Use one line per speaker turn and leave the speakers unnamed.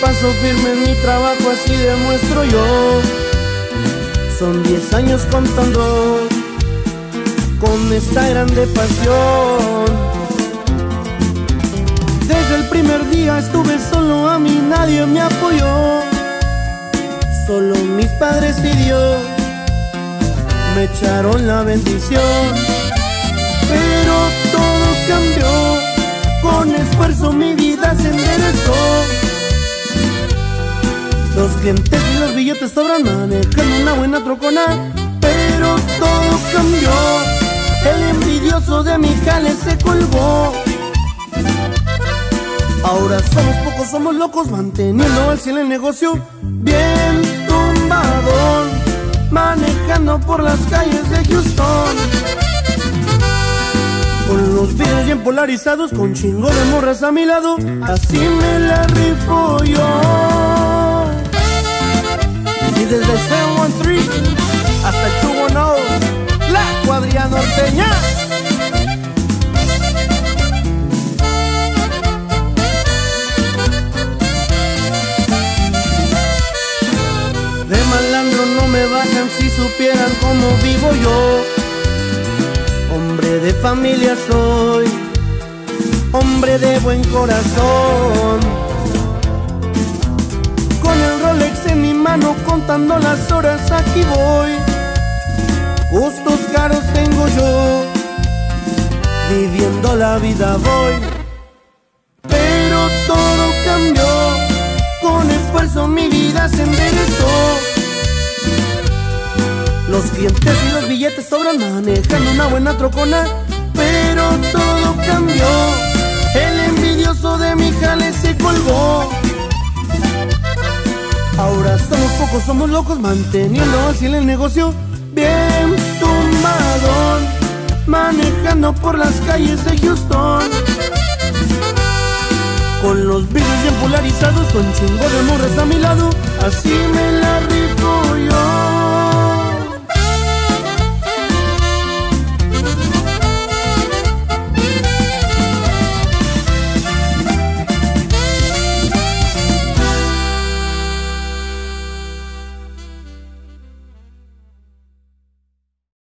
paso firme en mi trabajo, así demuestro yo. Son diez años contando con esta grande pasión. Desde el primer día estuve solo, a mí nadie me apoyó. Solo mis padres y Dios me echaron la bendición. Los clientes y los billetes sobran manejando una buena trocona, pero todo cambió. El envidioso de mi jale se colgó. Ahora somos pocos, somos locos, manteniendo al cielo el negocio bien tumbado, manejando por las calles de Houston. Con los vidrios bien polarizados, con chingo de morras a mi lado, así me la rifo yo. Desde 713 hasta el 210, la cuadrilla norteña. De malandro no me bajan si supieran cómo vivo yo. Hombre de familia soy, hombre de buen corazón. Mano contando las horas aquí voy. Gustos caros tengo yo, viviendo la vida voy. Pero todo cambió, con esfuerzo mi vida se enderezó. Los clientes y los billetes sobran manejando una buena trocona, pero todo cambió. El Ahora somos locos, manteniendo así el negocio bien tumbado, manejando por las calles de Houston. Con los vidrios bien polarizados, con chingo de morras a mi lado, así me la rifo yo.